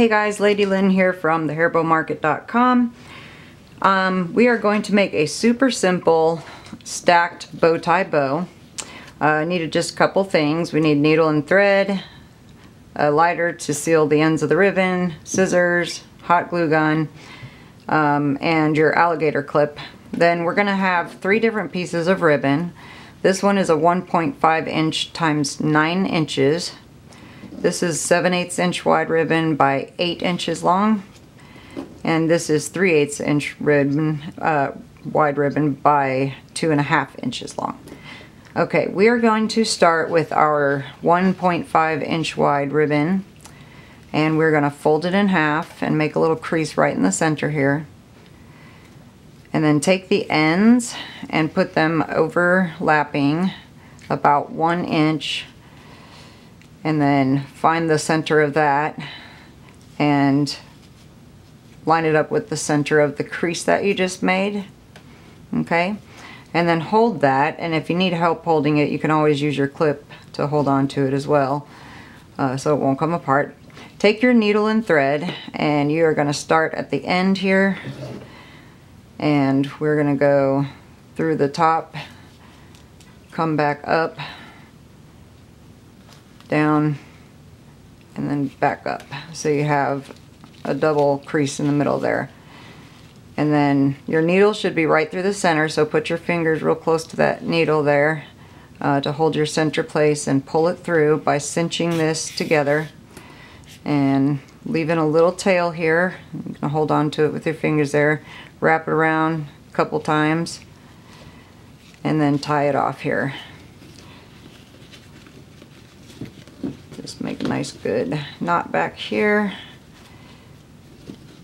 Hey guys, Lady Lynn here from thehairbowmaster.com. Um, we are going to make a super simple stacked bow tie bow. Uh, needed just a couple things. We need needle and thread, a lighter to seal the ends of the ribbon, scissors, hot glue gun, um, and your alligator clip. Then we're going to have three different pieces of ribbon. This one is a 1.5 inch times 9 inches. This is 7 8 inch wide ribbon by 8 inches long. And this is 3 8 inch ribbon, uh, wide ribbon by 2.5 inches long. Okay, we are going to start with our 1.5 inch wide ribbon. And we're going to fold it in half and make a little crease right in the center here. And then take the ends and put them overlapping about one inch and then find the center of that and line it up with the center of the crease that you just made okay? And then hold that and if you need help holding it you can always use your clip to hold on to it as well uh, so it won't come apart. Take your needle and thread and you are going to start at the end here and we're going to go through the top come back up down and then back up. So you have a double crease in the middle there. And then your needle should be right through the center, so put your fingers real close to that needle there uh, to hold your center place and pull it through by cinching this together and leaving a little tail here. You can hold on to it with your fingers there, wrap it around a couple times, and then tie it off here. Just make a nice good knot back here.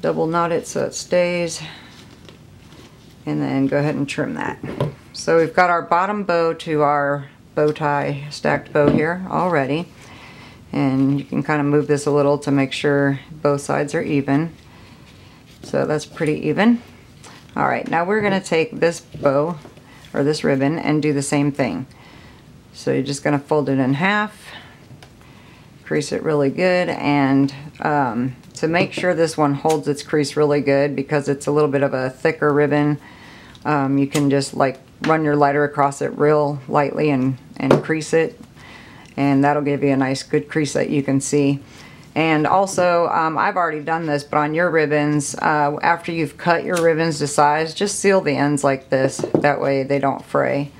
Double knot it so it stays. And then go ahead and trim that. So we've got our bottom bow to our bow tie stacked bow here already. And you can kind of move this a little to make sure both sides are even. So that's pretty even. All right, now we're gonna take this bow or this ribbon and do the same thing. So you're just gonna fold it in half crease it really good and um, to make sure this one holds its crease really good because it's a little bit of a thicker ribbon um, you can just like run your lighter across it real lightly and, and crease it. And that'll give you a nice good crease that you can see. And also um, I've already done this but on your ribbons uh, after you've cut your ribbons to size just seal the ends like this. That way they don't fray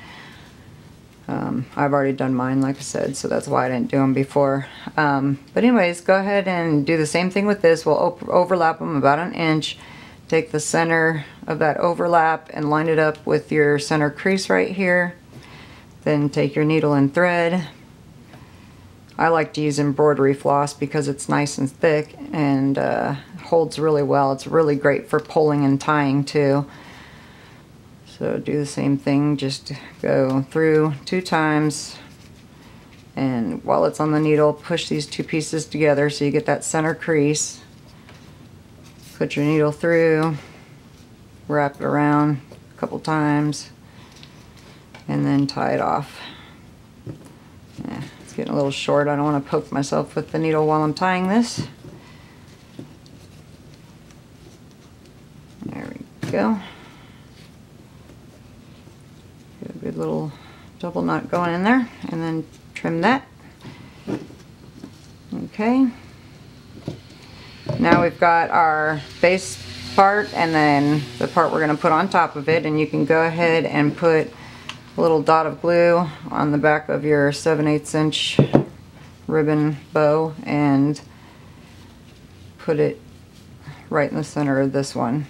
um, I've already done mine, like I said, so that's why I didn't do them before. Um, but anyways, go ahead and do the same thing with this. We'll overlap them about an inch. Take the center of that overlap and line it up with your center crease right here. Then take your needle and thread. I like to use embroidery floss because it's nice and thick and uh, holds really well. It's really great for pulling and tying too. So do the same thing, just go through two times and while it's on the needle, push these two pieces together so you get that center crease. Put your needle through, wrap it around a couple times, and then tie it off. Yeah, it's getting a little short. I don't want to poke myself with the needle while I'm tying this. There we go. Little double knot going in there and then trim that. Okay. Now we've got our base part and then the part we're going to put on top of it and you can go ahead and put a little dot of glue on the back of your 7 8 inch ribbon bow and put it right in the center of this one.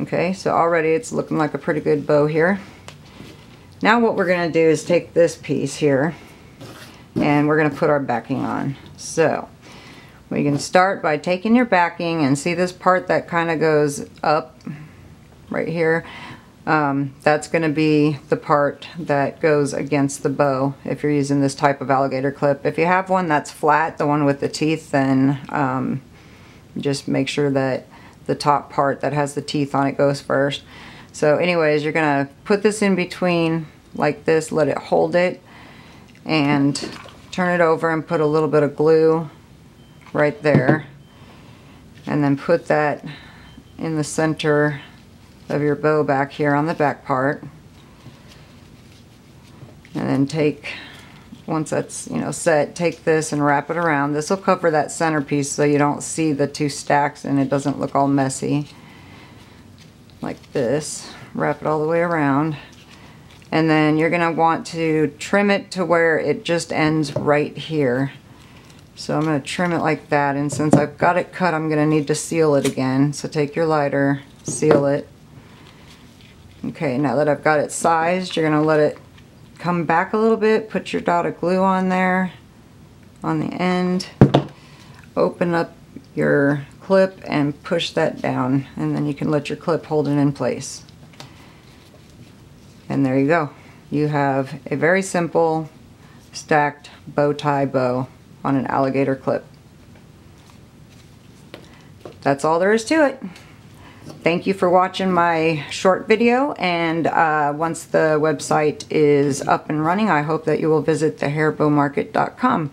Okay, so already it's looking like a pretty good bow here. Now what we're going to do is take this piece here and we're going to put our backing on. So we can start by taking your backing and see this part that kind of goes up right here. Um, that's going to be the part that goes against the bow if you're using this type of alligator clip. If you have one that's flat, the one with the teeth, then um, just make sure that the top part that has the teeth on it goes first. So anyways, you're to put this in between like this, let it hold it, and turn it over and put a little bit of glue right there. and then put that in the center of your bow back here on the back part. And then take, once that's, you know, set, take this and wrap it around. This will cover that centerpiece so you don't see the two stacks and it doesn't look all messy. Like this. Wrap it all the way around. And then you're gonna want to trim it to where it just ends right here. So I'm gonna trim it like that. And since I've got it cut, I'm gonna need to seal it again. So take your lighter, seal it. Okay, now that I've got it sized, you're gonna let it come back a little bit, put your dot of glue on there, on the end, open up your clip and push that down, and then you can let your clip hold it in place. And there you go. You have a very simple stacked bow tie bow on an alligator clip. That's all there is to it. Thank you for watching my short video and uh, once the website is up and running I hope that you will visit thehairbowmaster.com.